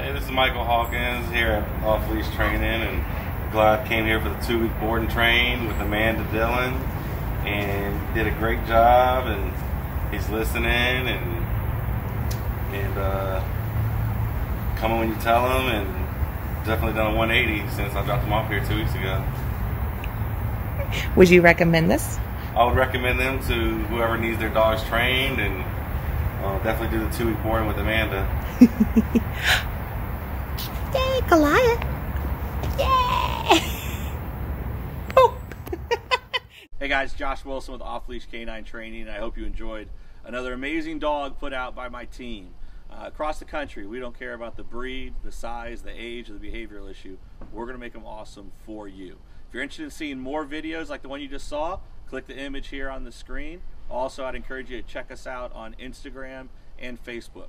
Hey, this is Michael Hawkins here at Off Leash Training, and glad I came here for the two week board and train with Amanda Dillon, and did a great job, and he's listening and and uh, coming when you tell him, and definitely done a 180 since I dropped him off here two weeks ago. Would you recommend this? I would recommend them to whoever needs their dogs trained, and uh, definitely do the two week boarding with Amanda. Yay, Goliath! Yay! Poop! Hey guys, Josh Wilson with Off Leash Canine Training. I hope you enjoyed another amazing dog put out by my team. Uh, across the country, we don't care about the breed, the size, the age, or the behavioral issue. We're going to make them awesome for you. If you're interested in seeing more videos like the one you just saw, click the image here on the screen. Also, I'd encourage you to check us out on Instagram and Facebook.